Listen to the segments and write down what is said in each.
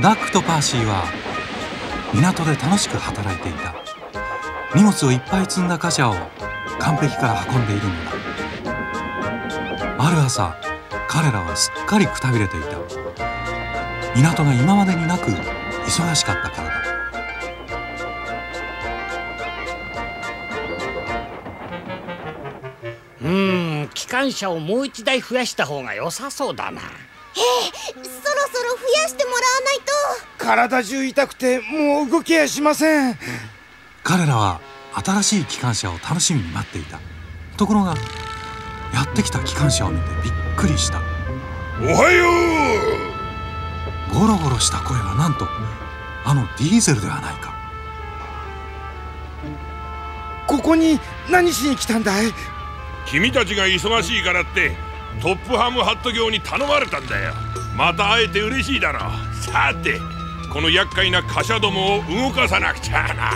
ダックとパーシーは港で楽しく働いていた。荷物をいっぱい積んだ貨車を岸壁から運んでいるのだ。ある朝彼らはすっかりくたびれていた。港が今までになく忙しかったからだ。うん機関車をもう一台増やした方が良さそうだな。ええそろそろ増やしてもらわないと。体中痛くてもう動きやしません。彼らは新しい機関車を楽しみに待っていた。ところがやってきた機関車を見てびっくりした。おはよう。ゴロゴロした声はなんとあのディーゼルではないか。ここに何しに来たんだい？君たちが忙しいからってトップハムハット業に頼まれたんだよ。また会えて嬉しいだろ。さてこの厄介な貨車どもを動かさなくちゃな。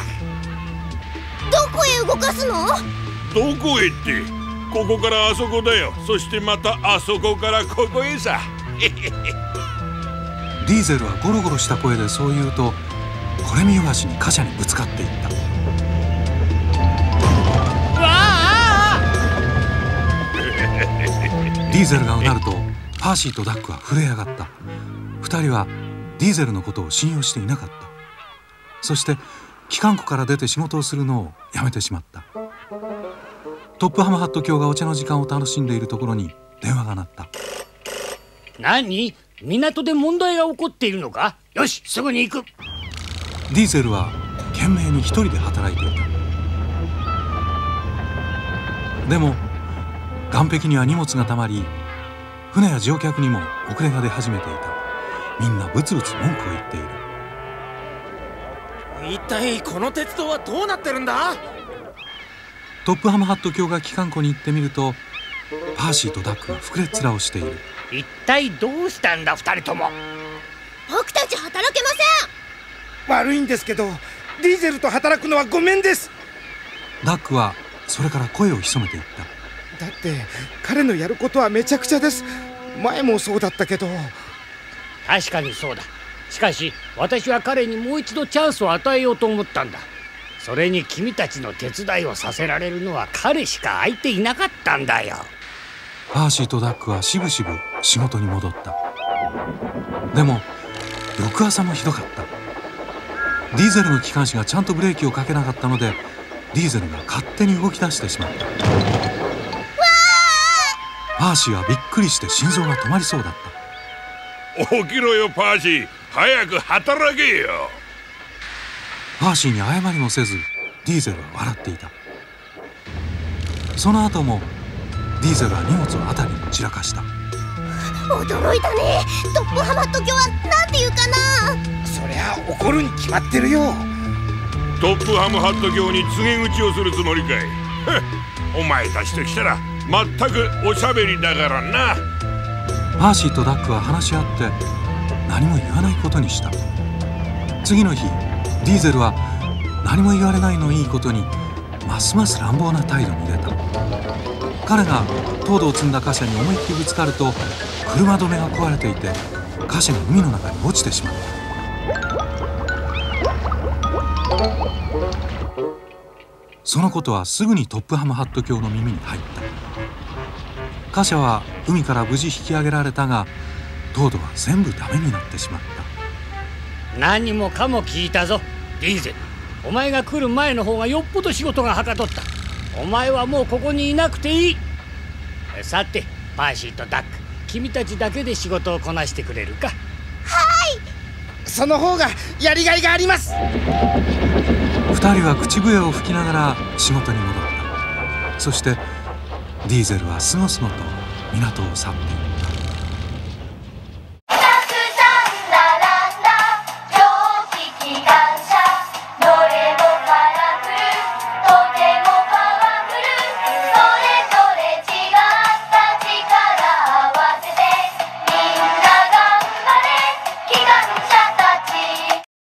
どこへ動かすの？どこへってここからあそこだよ。そしてまたあそこからここへさ。ディーゼルはゴロゴロした声でそう言うとこれ見よがしに貨車にぶつかっていったディーゼルがうなるとパーシーとダックは震え上がった。2人はディーゼルのことを信用していなかった。そして機関庫から出て仕事をするのをやめてしまった。トップハムハット卿がお茶の時間を楽しんでいるところに電話が鳴った。何？港で問題が起こっているのか？よしすぐに行く。ディーゼルは懸命に一人で働いていたでも岸壁には荷物がたまり船や乗客にも遅れが出始めていた。みんなブツブツ文句を言っている。一体この鉄道はどうなってるんだ？トップハムハット卿が機関庫に行ってみるとパーシーとダックが膨れ面をしている。一体どうしたんだ？二人とも。僕たち働けません。悪いんですけどディーゼルと働くのはごめんです。ダックはそれから声を潜めていっただって彼のやることはめちゃくちゃです。前もそうだったけど。確かにそうだ。しかし私は彼にもう一度チャンスを与えようと思ったんだ。それに君たちの手伝いをさせられるのは彼しか空いていなかったんだよ。パーシーとダックはしぶしぶ仕事に戻った。でも翌朝もひどかった。ディーゼルの機関士がちゃんとブレーキをかけなかったのでディーゼルが勝手に動き出してしまったパーシーはびっくりして心臓が止まりそうだった。起きろよパーシー。早く働けよ。パーシーに謝りもせずディーゼルは笑っていた。その後もディーゼルは荷物を辺りに散らかした。驚いたね。トップハマット卿は何て言うかな。そりゃ怒るに決まってるよ。トップハムハット卿に告げ口をするつもりかい。お前たちときたら全くおしゃべりだからな。パーシーとダックは話し合って何も言わないことにした。次の日ディーゼルは何も言われないのいいことにますます乱暴な態度に出た。彼が糖度を積んだ貨車に思いっきりぶつかると車止めが壊れていて貨車が海の中に落ちてしまった。そのことはすぐにトップハムハット卿の耳に入った。貨車は海から無事引き上げられたが糖度は全部ダメになってしまった。何もかも聞いたぞ。ディーゼルお前が来る前の方がよっぽど仕事がはかどった。お前はもうここにいなくていい。さてパーシーとダック君たちだけで仕事をこなしてくれるか。はい。その方がやりがいがあります。2人は口笛を吹きながら仕事に戻った。そしてディーゼルはすごすごと港を去っていた